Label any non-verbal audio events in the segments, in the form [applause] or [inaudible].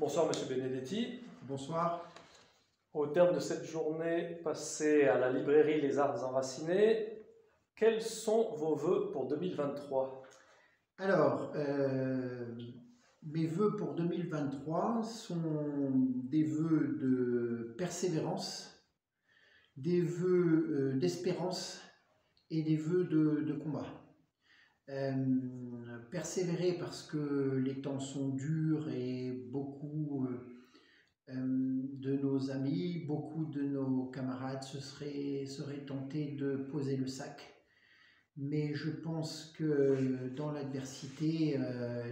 Bonsoir Monsieur Benedetti. Bonsoir. Au terme de cette journée passée à la librairie Les Arts Enracinés, quels sont vos voeux pour 2023 Alors, euh, mes voeux pour 2023 sont des voeux de persévérance, des voeux euh, d'espérance et des voeux de, combat. Euh, persévérer parce que les temps sont durs et beaucoup euh, de nos amis, beaucoup de nos camarades se seraient, seraient tentés de poser le sac. Mais je pense que dans l'adversité,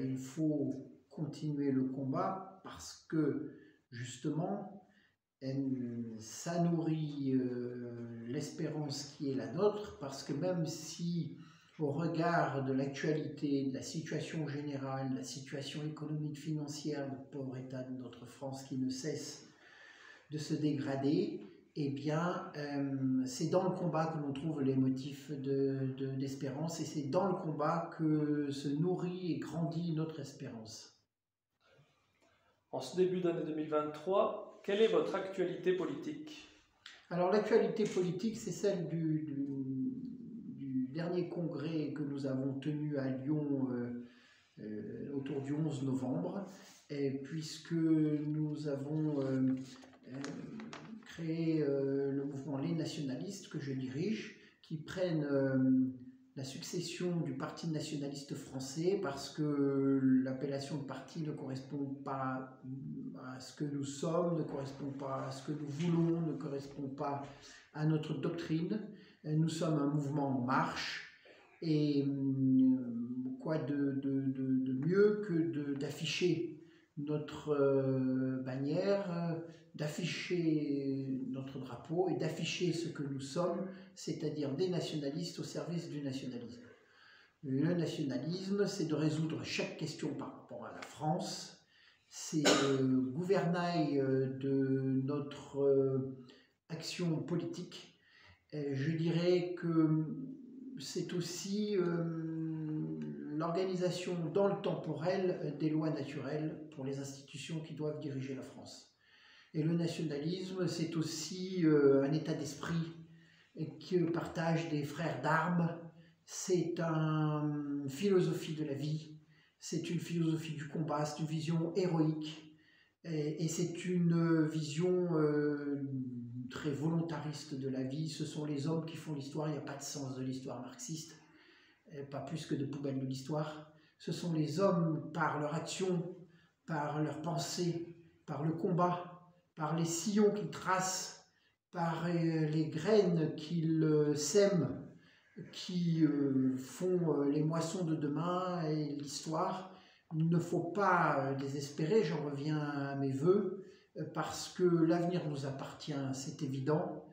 il faut continuer le combat parce que justement, ça nourrit euh, l'espérance qui est la nôtre, parce que même si au regard de l'actualité, de la situation générale, de la situation économique, financière, du pauvre état de notre France qui ne cesse de se dégrader, eh bien, euh, c'est dans le combat que l'on trouve les motifs d'espérance de, et c'est dans le combat que se nourrit et grandit notre espérance. En ce début d'année 2023, quelle est votre actualité politique? Alors l'actualité politique, c'est celle du, dernier congrès que nous avons tenu à Lyon euh, euh, autour du 11 novembre, puisque nous avons euh, créé le mouvement Les Nationalistes que je dirige, qui prennent la succession du Parti nationaliste français parce que l'appellation de parti ne correspond pas à ce que nous sommes, ne correspond pas à ce que nous voulons, ne correspond pas à notre doctrine. Nous sommes un mouvement en marche et hum, quoi de, mieux que d'afficher notre euh, bannière, d'afficher notre drapeau et d'afficher ce que nous sommes, c'est-à-dire des nationalistes au service du nationalisme. Le nationalisme, c'est de résoudre chaque question par rapport à la France, c'est le gouvernail euh, de notre euh, action politique. Je dirais que c'est aussi euh, l'organisation dans le temporel des lois naturelles pour les institutions qui doivent diriger la France. Et le nationalisme, c'est aussi euh, un état d'esprit que partagent des frères d'armes. C'est une philosophie de la vie, c'est une philosophie du combat, c'est une vision héroïque. Et, c'est une vision euh, très volontariste de la vie. Ce sont les hommes qui font l'histoire, il n'y a pas de sens de l'histoire marxiste, pas plus que de poubelle de l'histoire. Ce sont les hommes par leur action, par leur pensée, par le combat, par les sillons qu'ils tracent, par euh, les graines qu'ils euh, sèment, qui euh, font les moissons de demain et l'histoire. Il ne faut pas désespérer, j'en reviens à mes voeux, parce que l'avenir nous appartient, c'est évident.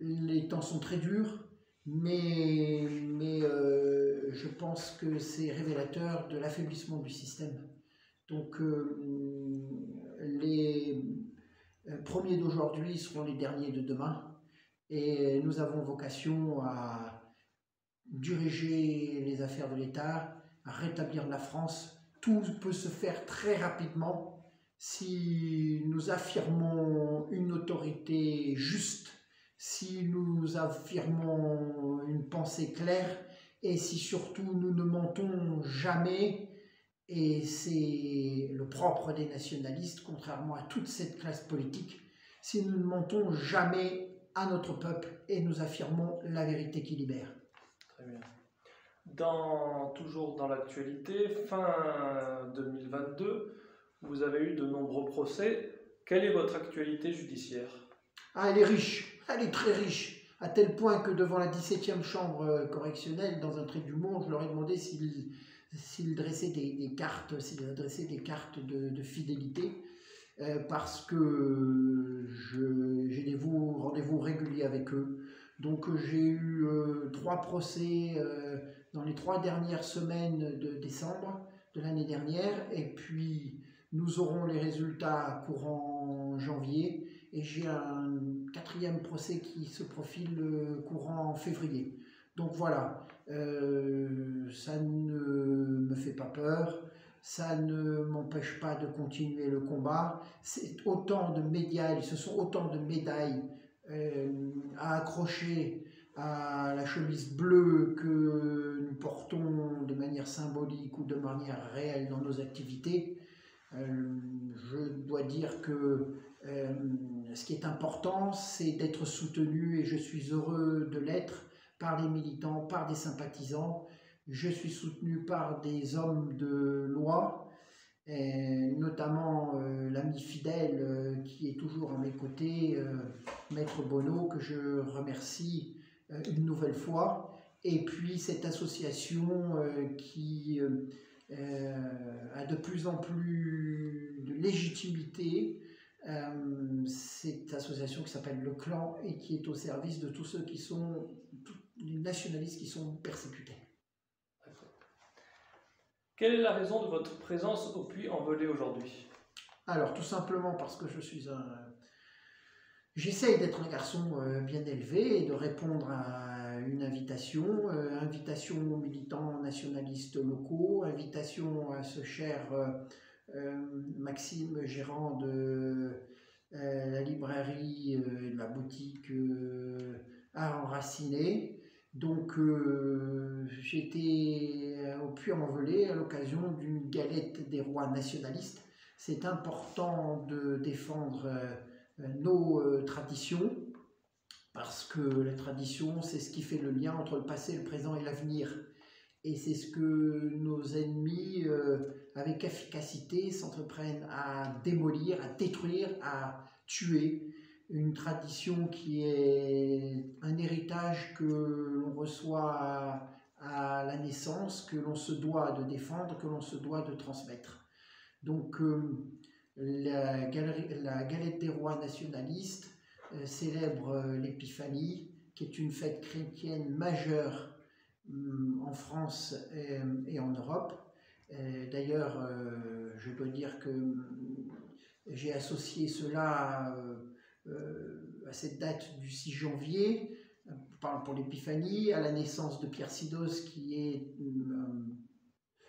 Les temps sont très durs, mais, mais je pense que c'est révélateur de l'affaiblissement du système. Donc les, euh, premiers d'aujourd'hui seront les derniers de demain. Et nous avons vocation à diriger les affaires de l'État, à rétablir la France. Tout peut se faire très rapidement si nous affirmons une autorité juste, si nous affirmons une pensée claire et si surtout nous ne mentons jamais et c'est le propre des nationalistes, contrairement à toute cette classe politique, si nous ne mentons jamais à notre peuple et nous affirmons la vérité qui libère. Très bien. Dans, toujours dans l'actualité, fin 2022, vous avez eu de nombreux procès. Quelle est votre actualité judiciaire? Ah, elle est riche, elle est très riche, à tel point que devant la 17e chambre correctionnelle, dans un trait du monde, je leur ai demandé s'ils s'il dressait des, cartes, s'il des cartes de, fidélité, euh, parce que j'ai des rendez-vous réguliers avec eux. Donc j'ai eu euh, trois procès euh, dans les trois dernières semaines de décembre de l'année dernière, et puis nous aurons les résultats courant janvier, et j'ai un quatrième procès qui se profile courant février. Donc voilà, ça ne me fait pas peur, ça ne m'empêche pas de continuer le combat. C'est autant de médailles, ce sont autant de médailles euh, à accrocher à la chemise bleue que nous portons de manière symbolique ou de manière réelle dans nos activités. Euh, je dois dire que euh, ce qui est important, c'est d'être soutenu et je suis heureux de l'être par les militants, par des sympathisants. Je suis soutenu par des hommes de loi, notamment euh, l'ami fidèle qui est toujours à mes côtés, Maître Bono, que je remercie une nouvelle fois. Et puis cette association qui a de plus en plus de légitimité, cette association qui s'appelle le clan et qui est au service de tous ceux qui sont, les nationalistes qui sont persécutés. Quelle est la raison de votre présence au Puy en volée aujourd'hui? Alors, tout simplement parce que je suis un. J'essaye d'être un garçon euh, bien élevé et de répondre à une invitation, euh, invitation aux militants nationalistes locaux, invitation à ce cher euh, Maxime, gérant de la librairie, de la boutique à enraciner, donc euh, j'étais euh, au Puy-en-Velay à l'occasion d'une galette des rois nationalistes. C'est important de défendre euh, nos traditions parce que la tradition, c'est ce qui fait le lien entre le passé, le présent et l'avenir. Et c'est ce que nos ennemis, avec efficacité, s'entreprennent à démolir, à détruire, à tuer une tradition qui est un héritage que l'on reçoit à, la naissance, que l'on se doit de défendre, que l'on se doit de transmettre. Donc euh, la, la, galette des rois nationalistes euh, célèbre euh, l'Épiphanie, qui est une fête chrétienne majeure hum, en France et, en Europe. D'ailleurs, je dois dire que hum, j'ai associé cela euh, à cette date du 6 janvier, pour l'éÉpiphanie, à la naissance de Pierre Sidos, qui est euh,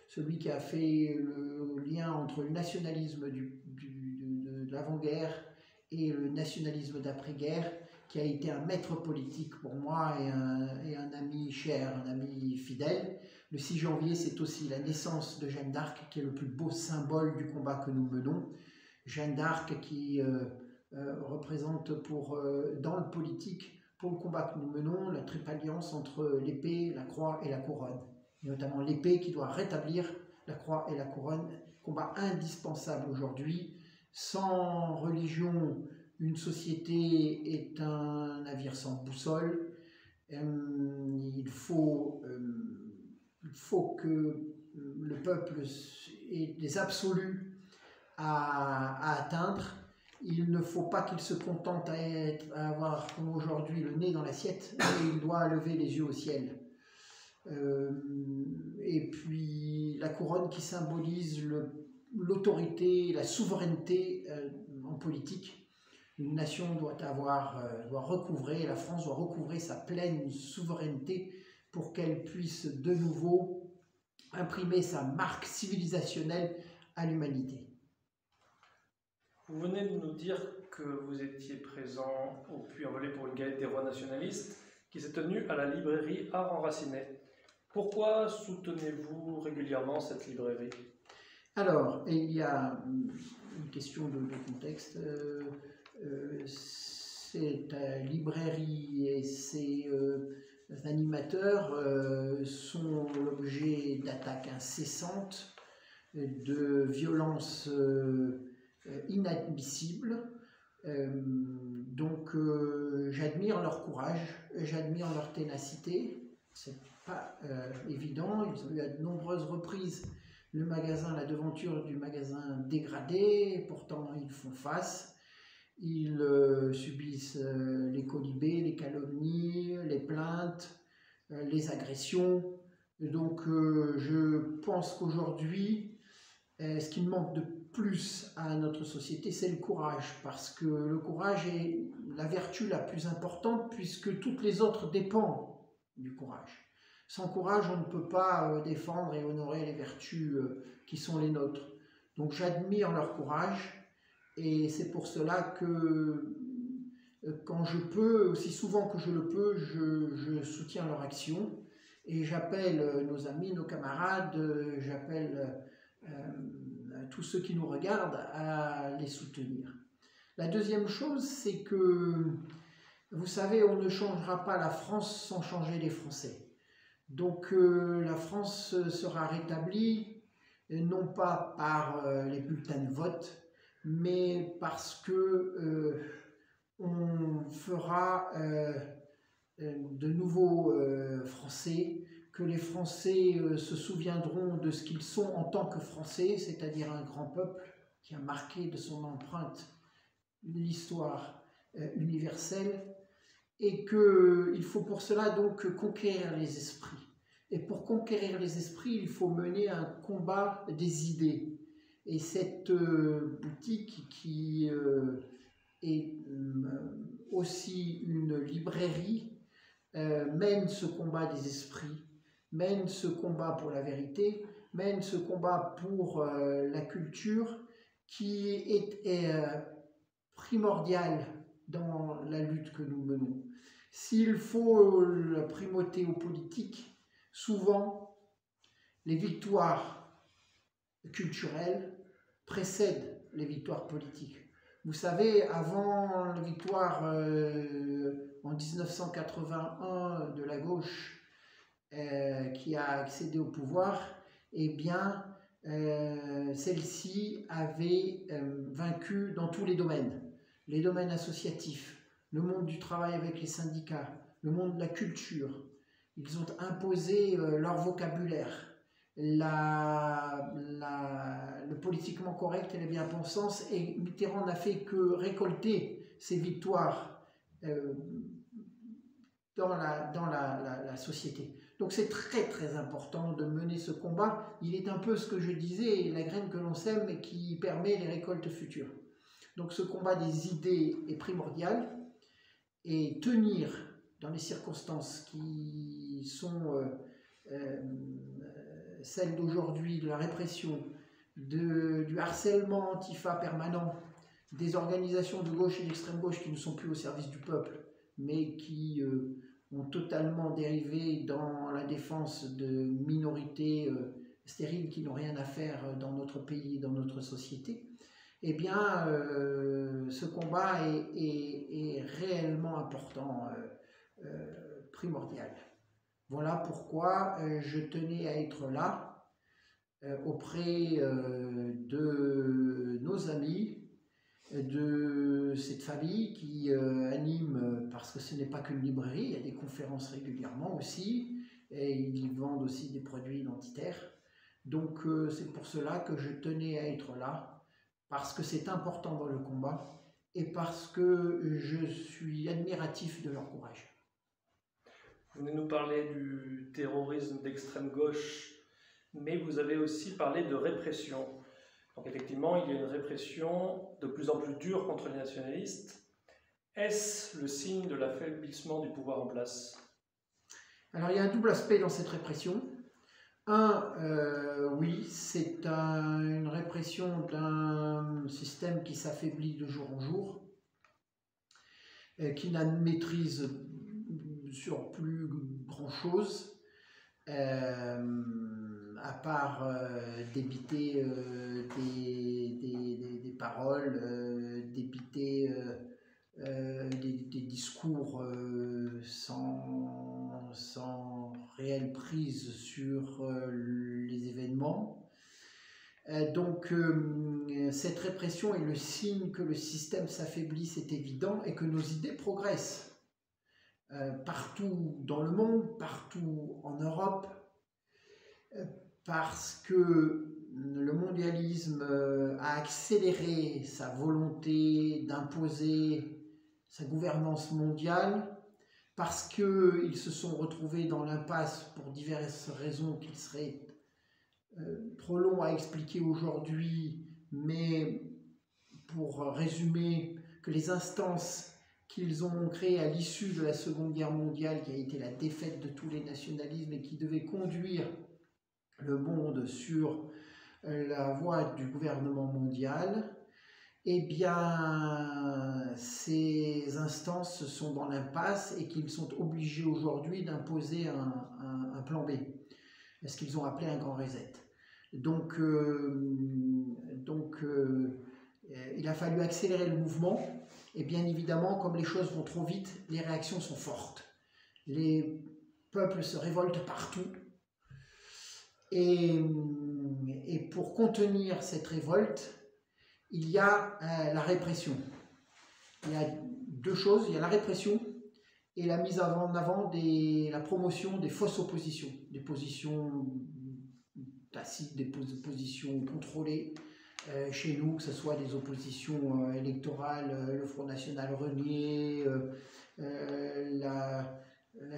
celui qui a fait le lien entre le nationalisme de, l'avant-guerre et le nationalisme d'après-guerre, qui a été un maître politique pour moi et un, et ami cher, un ami fidèle. Le 6 janvier, c'est aussi la naissance de Jeanne d'Arc, qui est le plus beau symbole du combat que nous menons. Jeanne d'Arc qui... Euh, euh, représente pour, euh, dans le politique, pour le combat que nous menons, la triple alliance entre l'épée, la croix et la couronne. notamment l'épée qui doit rétablir la croix et la couronne, combat indispensable aujourd'hui. Sans religion, une société est un navire sans boussole. Euh, il, faut, il faut que le peuple ait des absolus à, atteindre il ne faut pas qu'il se contente à, être, à avoir, comme aujourd'hui, le nez dans l'assiette, il doit lever les yeux au ciel. Euh, et puis la couronne qui symbolise l'autorité, la souveraineté euh, en politique. Une nation doit avoir, euh, doit recouvrer, la France doit recouvrer sa pleine souveraineté pour qu'elle puisse de nouveau imprimer sa marque civilisationnelle à l'humanité. Vous venez de nous dire que vous étiez présent au Puy-en-Velay pour une galette des rois nationalistes qui s'est tenue à la librairie Art Enraciné. Pourquoi soutenez-vous régulièrement cette librairie? Alors, il y a une question de, contexte. Euh, euh, cette librairie et ses euh, animateurs sont l'objet d'attaques incessantes, de violences inadmissible. Euh, donc j'admire leur courage, j'admire leur ténacité. C'est pas évident. Ils ont eu à de nombreuses reprises le magasin, la devanture du magasin dégradé, pourtant ils font face. Ils subissent les colibés, les calomnies, les plaintes, les agressions. Donc je pense qu'aujourd'hui, ce qui manque de plus à notre société, c'est le courage, parce que le courage est la vertu la plus importante, puisque toutes les autres dépendent du courage. Sans courage, on ne peut pas défendre et honorer les vertus qui sont les nôtres. Donc j'admire leur courage et c'est pour cela que quand je peux, aussi souvent que je le peux, je, soutiens leur action et j'appelle nos amis, nos camarades, j'appelle tous ceux qui nous regardent à les soutenir. La deuxième chose, c'est que, vous savez, on ne changera pas la France sans changer les Français. Donc euh, la France sera rétablie, non pas par euh, les bulletins de vote, mais parce que euh, on fera de nouveaux Français, que les Français se souviendront de ce qu'ils sont en tant que Français, c'est-à-dire un grand peuple qui a marqué de son empreinte l'histoire universelle, et qu'il faut pour cela donc conquérir les esprits. Et pour conquérir les esprits, il faut mener un combat des idées. Et cette euh, boutique qui euh, est euh, aussi une librairie mène ce combat des esprits, mène ce combat pour la vérité, mène ce combat pour la culture qui est, est primordial dans la lutte que nous menons. S'il faut la primauté aux politiques, souvent les victoires culturelles précèdent les victoires politiques. Vous savez, avant la victoire euh, en 1981 de la gauche euh, qui a accédé au pouvoir, eh bien, euh, celle-ci avait vaincu dans tous les domaines. Les domaines associatifs, le monde du travail avec les syndicats, le monde de la culture, ils ont imposé euh, leur vocabulaire, la, le politiquement correct et la bien-pensance, et Mitterrand n'a fait que récolter ces victoires euh, dans, la, dans la, société. Donc c'est très très important de mener ce combat. Il est un peu ce que je disais, la graine que l'on sème et qui permet les récoltes futures. Donc ce combat des idées est primordial et tenir dans les circonstances qui sont euh, euh, celles d'aujourd'hui, de la répression, du harcèlement antifa permanent, des organisations de gauche et d'extrême gauche qui ne sont plus au service du peuple, mais qui euh, ont totalement dérivé dans la défense de minorités stériles qui n'ont rien à faire dans notre pays, dans notre société, eh bien, ce combat est, réellement important euh, primordial. Voilà pourquoi euh, je tenais à être là euh, auprès de nos amis, de cette famille qui anime, parce que ce n'est pas qu'une librairie, il y a des conférences régulièrement aussi, et ils vendent aussi des produits identitaires. Donc c'est pour cela que je tenais à être là, parce que c'est important dans le combat et parce que je suis admiratif de leur courage. Vous venez nous parler du terrorisme d'extrême gauche, mais vous avez aussi parlé de répression. Donc effectivement, il y a une répression de plus en plus dure contre les nationalistes. Est-ce le signe de l'affaiblissement du pouvoir en place? Alors il y a un double aspect dans cette répression. Un, euh, oui, c'est une répression d'un système qui s'affaiblit de jour en jour, euh, qui n'a maîtrise sur plus grand chose, euh, à part débiter euh, des, des, paroles, débiter des, discours sans, sans réelle prise sur les événements. Donc cette répression est le signe que le système s'affaiblit, c'est évident, et que nos idées progressent. Euh, partout dans le monde, partout en Europe, euh, parce que le mondialisme euh, a accéléré sa volonté d'imposer sa gouvernance mondiale, parce qu'ils se sont retrouvés dans l'impasse pour diverses raisons qu'il serait trop long à expliquer aujourd'hui, mais pour résumer que les instances qu'ils ont créé à l'issue de la Seconde Guerre mondiale, qui a été la défaite de tous les nationalismes et qui devait conduire le monde sur euh, la voie du gouvernement mondial, eh bien, ces instances sont dans l'impasse et qu'ils sont obligés aujourd'hui d'imposer un, plan B, ce qu'ils ont appelé un grand reset? Donc, euh, donc euh, il a fallu accélérer le mouvement et bien évidemment, comme les choses vont trop vite, les réactions sont fortes. Les peuples se révoltent partout. Et, et pour contenir cette révolte, il y a euh, la répression. Il y a deux choses, il y a la répression et la mise en avant des, la promotion des fausses oppositions, des positions tacites, des positions contrôlées, euh, chez nous, que ce soit des oppositions euh, électorales, le Front National renié, la,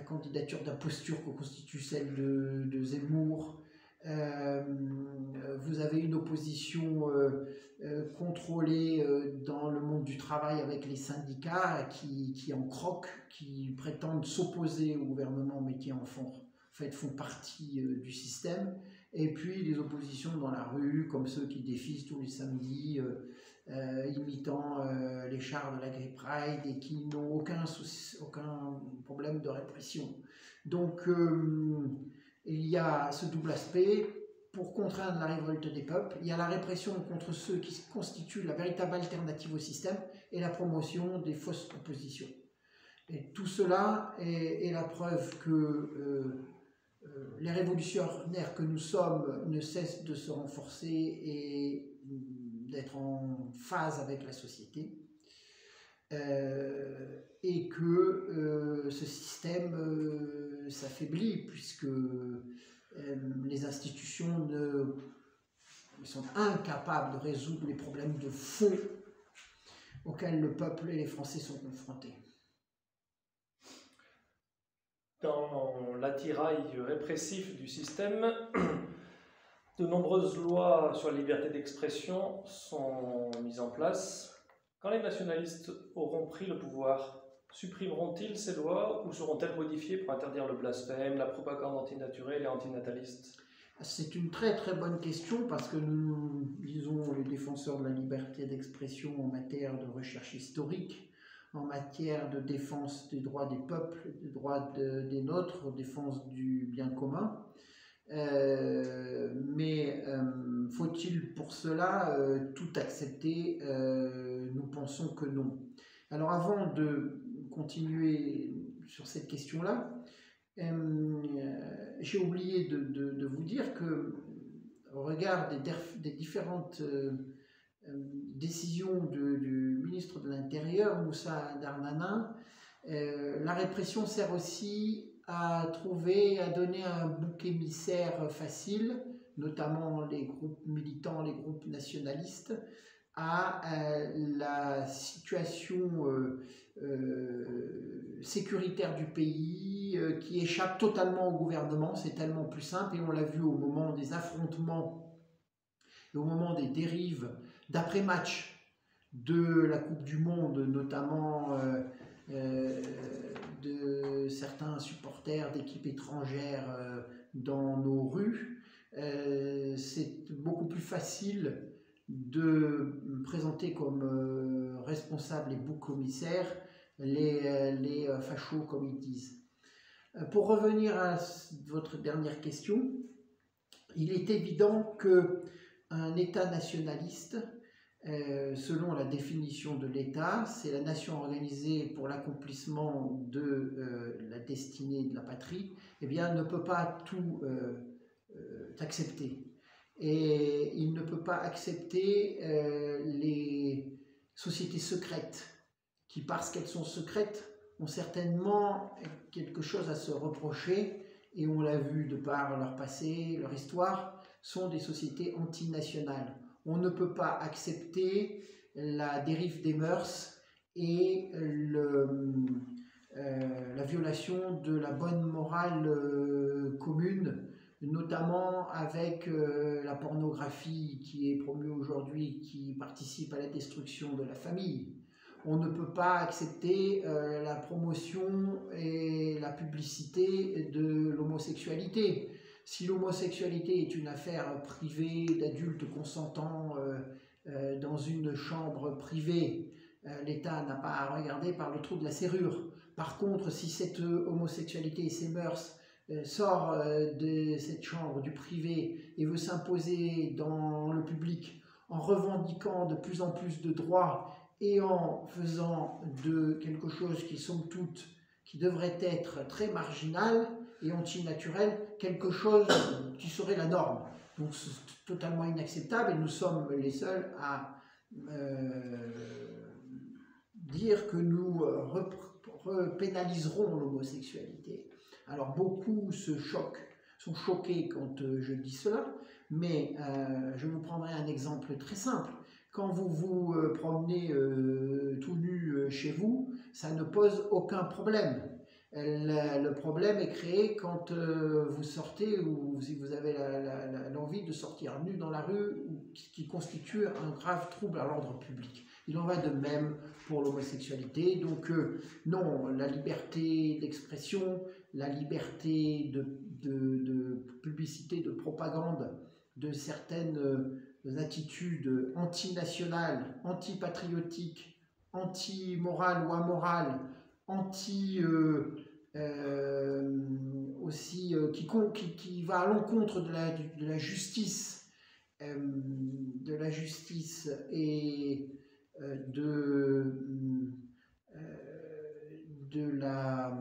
candidature d'imposture que constitue celle de, Zemmour. Vous avez une opposition contrôlée dans le monde du travail avec les syndicats qui, qui en croquent, qui prétendent s'opposer au gouvernement mais qui en font, en fait, font partie du système et puis les oppositions dans la rue, comme ceux qui défilent tous les samedis, euh, euh, imitant euh, les chars de la Gay Pride et qui n'ont aucun, aucun problème de répression. Donc il y a ce double aspect. Pour contraindre la révolte des peuples, il y a la répression contre ceux qui constituent la véritable alternative au système et la promotion des fausses oppositions. Et tout cela est, la preuve que euh, les révolutionnaires que nous sommes ne cessent de se renforcer et d'être en phase avec la société. Euh, et que euh, ce système s'affaiblit puisque les institutions sont incapables de résoudre les problèmes de fond auxquels le peuple et les Français sont confrontés. Dans l'attirail répressif du système, de nombreuses lois sur la liberté d'expression sont mises en place. Quand les nationalistes auront pris le pouvoir, supprimeront-ils ces lois ou seront-elles modifiées pour interdire le blasphème, la propagande antinaturelle et antinataliste? C'est une très très bonne question parce que nous, disons, les défenseurs de la liberté d'expression en matière de recherche historique, en matière de défense des droits des peuples, des droits des nôtres, défense du bien commun. Euh, mais euh, faut-il pour cela euh, tout accepter Nous pensons que non. Alors avant de continuer sur cette question-là, j'ai oublié de, vous dire que au regard des, différentes euh, décision du ministre de l'Intérieur, Moussa Darmanin, euh, la répression sert aussi à trouver, à donner un bouc émissaire facile, notamment les groupes militants, les groupes nationalistes, à euh, la situation sécuritaire du pays qui échappe totalement au gouvernement. C'est tellement plus simple et on l'a vu au moment des affrontements et au moment des dérives d'après-match de la Coupe du Monde, notamment euh, euh, de certains supporters d'équipes étrangères euh, dans nos rues, c'est beaucoup plus facile de présenter comme responsable et bouc commissaire les, les fachos, comme ils disent. Pour revenir à votre dernière question, il est évident que un État nationaliste euh, selon la définition de l'État, c'est la nation organisée pour l'accomplissement de euh, la destinée de la patrie, eh bien, ne peut pas tout euh, accepter. Et il ne peut pas accepter les sociétés secrètes, qui, parce qu'elles sont secrètes, ont certainement quelque chose à se reprocher, et on l'a vu de par leur passé, leur histoire, sont des sociétés antinationales. On ne peut pas accepter la dérive des mœurs et euh, la violation de la bonne morale euh, commune, notamment avec euh, la pornographie qui est promue aujourd'hui, qui participe à la destruction de la famille. on ne peut pas accepter euh, la promotion et la publicité de l'homosexualité. Si l'homosexualité est une affaire privée d'adultes consentants euh, dans une chambre privée, l'État n'a pas à regarder par le trou de la serrure. Par contre, si cette homosexualité et ces mœurs sort de cette chambre du privé et veut s'imposer dans le public en revendiquant de plus en plus de droits et en faisant de quelque chose qui, somme toute, qui devrait être très marginal et antinaturel, quelque chose qui serait la norme. Donc c'est totalement inacceptable et nous sommes les seuls à euh, dire que nous repénaliserons l'homosexualité. Alors beaucoup se choquent, sont choqués quand euh, je dis cela, mais euh, je vous prendrai un exemple très simple. Quand vous vous euh, promenez tout nu chez vous, ça ne pose aucun problème. Le problème est créé quand vous sortez ou si vous avez l'envie de sortir nu dans la rue, qui constitue un grave trouble à l'ordre public. Il en va de même pour l'homosexualité. Donc non, la liberté d'expression, la liberté de, de, publicité, de propagande de certaines attitudes antinationales, antipatriotiques, anti-morales ou amorales, anti euh, euh, aussi euh, qui, qui, va à l'encontre de la, de la justice, de la justice et de la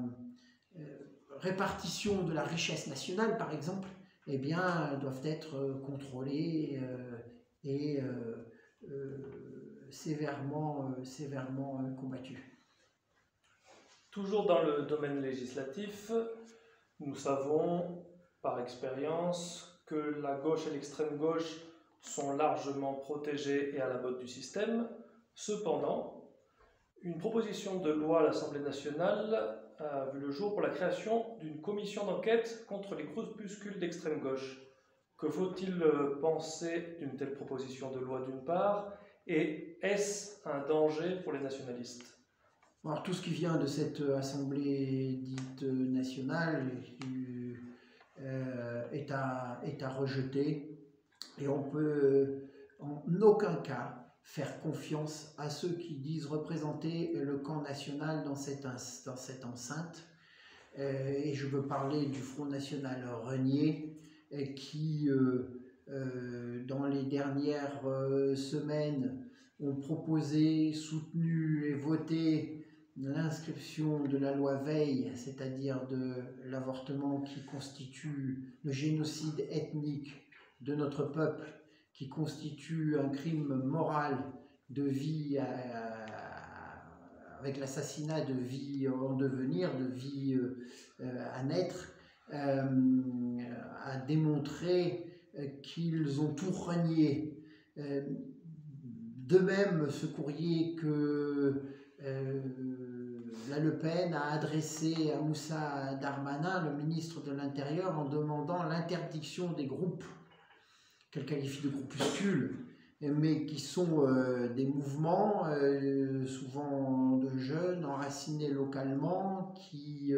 répartition de la richesse nationale, par exemple, eh bien, doivent être contrôlées et euh, euh, sévèrement, euh, sévèrement combattu. Toujours dans le domaine législatif, nous savons par expérience que la gauche et l'extrême gauche sont largement protégées et à la botte du système. Cependant, une proposition de loi à l'Assemblée nationale a vu le jour pour la création d'une commission d'enquête contre les groupuscules d'extrême gauche. Que faut-il euh, penser d'une telle proposition de loi d'une part Et est-ce un danger pour les nationalistes? Alors, Tout ce qui vient de cette assemblée dite nationale euh, est, à, est à rejeter et on peut en aucun cas faire confiance à ceux qui disent représenter le camp national dans cette, dans cette enceinte. Euh, et je veux parler du Front National renié, qui, euh, euh, dans les dernières euh, semaines, ont proposé, soutenu et voté l'inscription de la loi Veil, c'est-à-dire de l'avortement qui constitue le génocide ethnique de notre peuple, qui constitue un crime moral de vie avec l'assassinat de vie en devenir, de vie à naître, euh, a démontré euh, qu'ils ont tout renié. Euh, de même, ce courrier que la Le Pen a adressé à Moussa Darmanin, le ministre de l'Intérieur, en demandant l'interdiction des groupes qu'elle qualifie de groupuscules, mais qui sont des mouvements, souvent de jeunes, enracinés localement, qui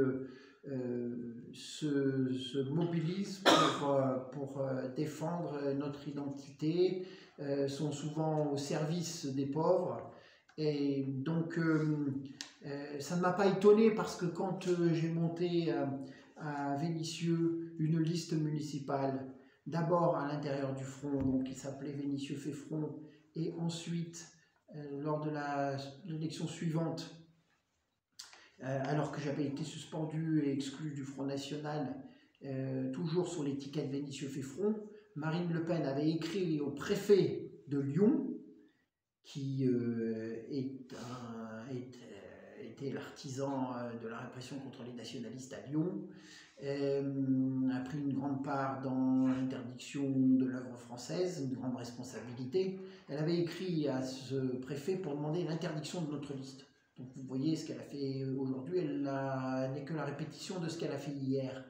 se, se mobilisent pour, euh, pour euh, défendre notre identité, euh, sont souvent au service des pauvres. Et donc, ça ne m'a pas étonné parce que quand j'ai monté à Vénissieux une liste municipale, d'abord à l'intérieur du front, qui s'appelait Vénissieux fait front, et ensuite, lors de l'élection suivante, euh, alors que j'avais été suspendu et exclu du Front National, euh, toujours sur l'étiquette Vénitieux fait front, Marine Le Pen avait écrit au préfet de Lyon, qui euh, l'artisan de la répression contre les nationalistes à Lyon, a pris une grande part dans l'interdiction de l'œuvre française, une grande responsabilité. Elle avait écrit à ce préfet pour demander l'interdiction de notre liste. Donc vous voyez ce qu'elle a fait aujourd'hui, elle n'est que la répétition de ce qu'elle a fait hier.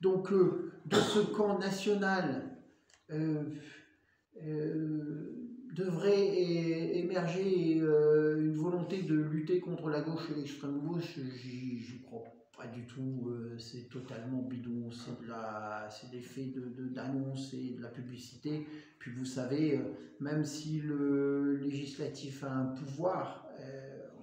Donc euh, de ce camp national, euh, euh, devrait émerger une volonté de lutter contre la gauche et l'extrême gauche, j'y crois pas du tout, c'est totalement bidon, c'est des faits d'annonce de, et de la publicité. Puis vous savez, même si le législatif a un pouvoir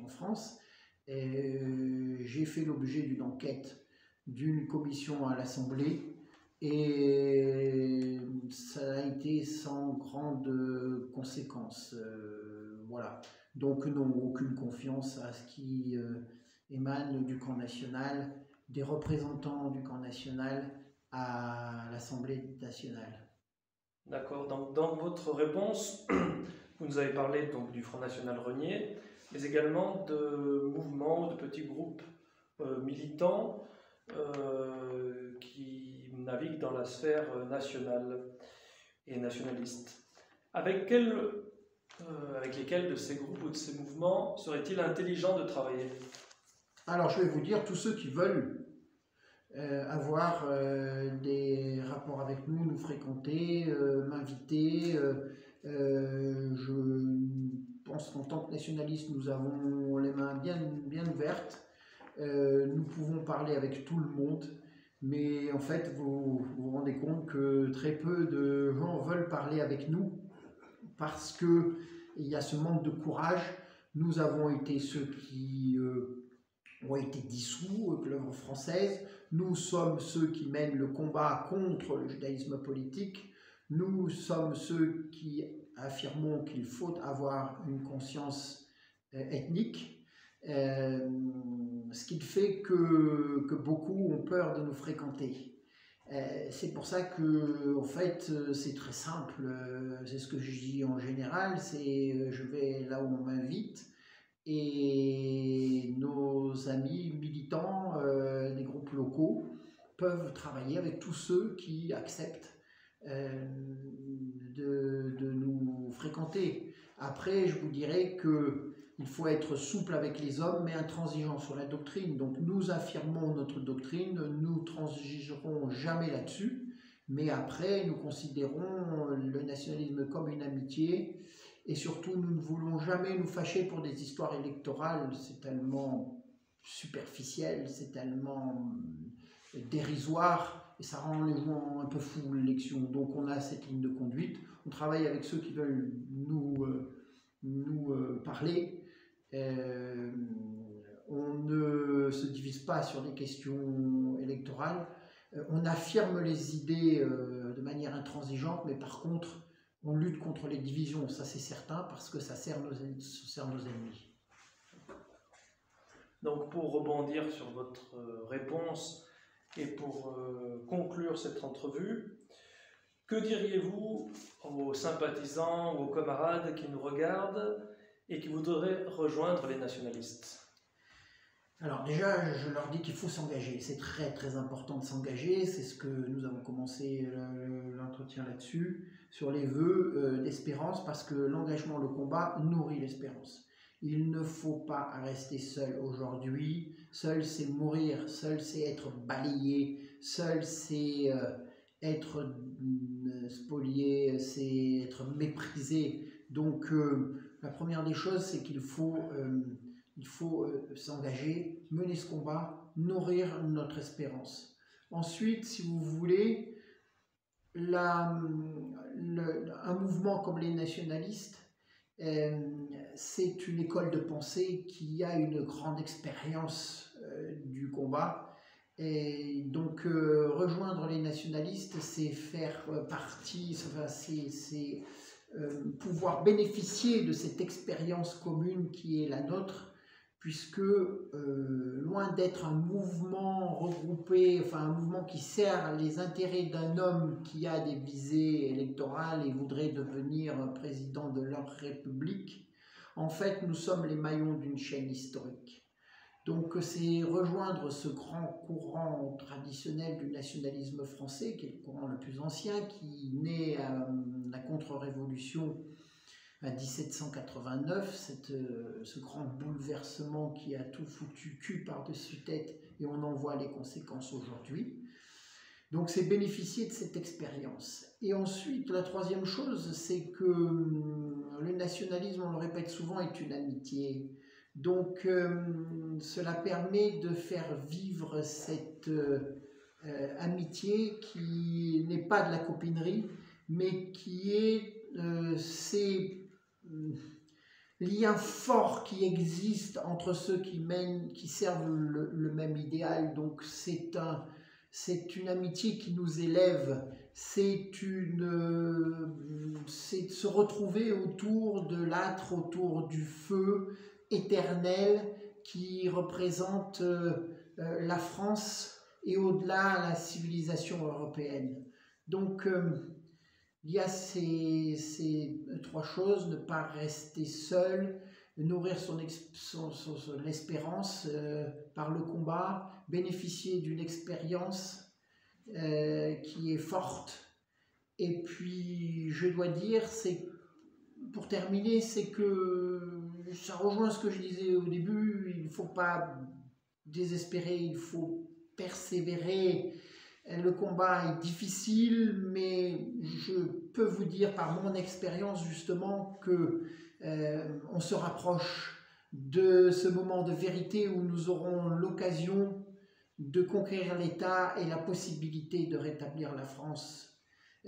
en France, j'ai fait l'objet d'une enquête d'une commission à l'Assemblée et ça a été sans grande conséquence. Euh, voilà. Donc non, aucune confiance à ce qui euh, émane du camp national, des représentants du camp national à l'Assemblée nationale. D'accord. Donc dans votre réponse, [clears throat] vous nous avez parlé donc du Front National renié, mais également de mouvements, de petits groupes euh, militants qui navigue dans la sphère nationale et nationaliste. Avec, quel, euh, avec lesquels de ces groupes ou de ces mouvements serait-il intelligent de travailler? Alors je vais vous dire, tous ceux qui veulent euh, avoir euh, des rapports avec nous, nous fréquenter, m'inviter, je pense qu'en tant que nationaliste, nous avons les mains bien, bien ouvertes. nous pouvons parler avec tout le monde. Mais en fait, vous vous rendez compte que très peu de gens veulent parler avec nous parce qu'il y a ce manque de courage. Nous avons été ceux qui euh, ont été dissous l'œuvre française. Nous sommes ceux qui mènent le combat contre le judaïsme politique. Nous sommes ceux qui affirmons qu'il faut avoir une conscience euh, ethnique. Euh, ce qui fait que, que, beaucoup ont peur de nous fréquenter. Euh, c'est pour ça que, en fait, c'est très simple. C'est ce que je dis en général. C'est je vais là où on m'invite et nos amis militants euh, des groupes locaux peuvent travailler avec tous ceux qui acceptent euh, de, de, nous fréquenter. Après, je vous dirais que il faut être souple avec les hommes, mais intransigeant sur la doctrine. Donc nous affirmons notre doctrine, nous transigerons jamais là-dessus, mais après nous considérons le nationalisme comme une amitié, et surtout nous ne voulons jamais nous fâcher pour des histoires électorales, c'est tellement superficiel, c'est tellement dérisoire, et ça rend les gens un peu fous l'élection. Donc on a cette ligne de conduite, on travaille avec ceux qui veulent nous, euh, nous euh, parler, euh, on ne se divise pas sur les questions électorales. Euh, on affirme les idées euh, de manière intransigeante, mais par contre, on lutte contre les divisions, ça c'est certain, parce que ça nos, sert nos ennemis. Donc pour rebondir sur votre réponse et pour conclure cette entrevue, que diriez-vous aux sympathisants, aux camarades qui nous regardent et qui voudraient rejoindre les nationalistes alors déjà, je leur dis qu'il faut s'engager. C'est très très important de s'engager. C'est ce que nous avons commencé l'entretien là-dessus, sur les vœux euh, d'espérance, parce que l'engagement, le combat nourrit l'espérance. Il ne faut pas rester seul aujourd'hui. Seul, c'est mourir. Seul, c'est être balayé. Seul, c'est euh, être euh, spolié. C'est être méprisé. Donc, la première des choses, c'est qu'il faut, euh, il faut euh, s'engager, mener ce combat, nourrir notre espérance. Ensuite, si vous voulez, un mouvement comme les nationalistes, euh, c'est une école de pensée qui a une grande expérience du combat. Et donc, rejoindre les nationalistes, c'est faire partie, c'est euh, pouvoir bénéficier de cette expérience commune qui est la nôtre, puisque euh, loin d'être un mouvement regroupé, enfin un mouvement qui sert les intérêts d'un homme qui a des visées électorales et voudrait devenir président de leur république, en fait nous sommes les maillons d'une chaîne historique. Donc c'est rejoindre ce grand courant traditionnel du nationalisme français, qui est le courant le plus ancien, qui naît à la contre-révolution à 1789, cette, euh, ce grand bouleversement qui a tout foutu cul par-dessus tête, et on en voit les conséquences aujourd'hui. Donc c'est bénéficier de cette expérience. Et ensuite, la troisième chose, c'est que hum, le nationalisme, on le répète souvent, est une amitié. Donc euh, cela permet de faire vivre cette euh, amitié qui n'est pas de la copinerie, mais qui est ces liens forts qui existent entre ceux qui mènent, qui servent le, le même idéal. Donc c'est un, une amitié qui nous élève, c'est une, c'est se retrouver autour de l'âtre, autour du feu éternel qui représente euh, euh, la France et au-delà la civilisation européenne. Donc euh, il y a ces, ces, trois choses, ne pas rester seul, nourrir son, espérance par le combat, bénéficier d'une expérience qui est forte. Et puis, je dois dire, pour terminer, c'est que ça rejoint ce que je disais au début, il ne faut pas désespérer, il faut persévérer. Le combat est difficile, mais je peux vous dire par mon expérience justement que euh, on se rapproche de ce moment de vérité où nous aurons l'occasion de conquérir l'État et la possibilité de rétablir la France.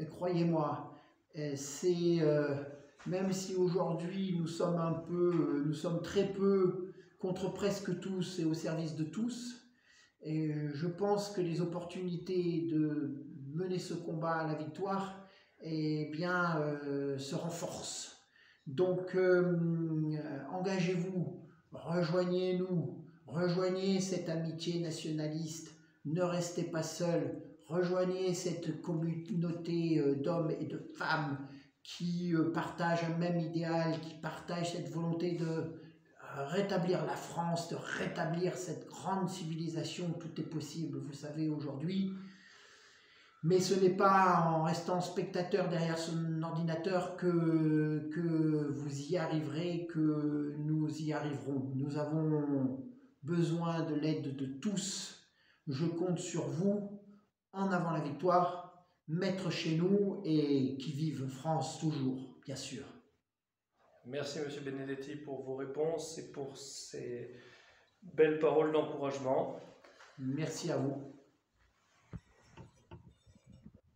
Croyez-moi, euh, c'est euh, même si aujourd'hui nous sommes un peu, euh, nous sommes très peu contre presque tous et au service de tous, et je pense que les opportunités de mener ce combat à la victoire eh bien, se renforcent. Donc, engagez-vous, rejoignez-nous, Rejoignez cette amitié nationaliste, ne restez pas seuls, rejoignez cette communauté euh, d'hommes et de femmes qui euh, partagent un même idéal, qui partagent cette volonté de euh, rétablir la France, de rétablir cette grande civilisation, tout est possible, vous savez, aujourd'hui. Mais ce n'est pas en restant spectateur derrière son ordinateur que, que vous y arriverez, que nous y arriverons. Nous avons besoin de l'aide de tous. Je compte sur vous. En avant la victoire, maître chez nous et qui vive France toujours, bien sûr. Merci Monsieur Benedetti pour vos réponses et pour ces belles paroles d'encouragement. Merci à vous.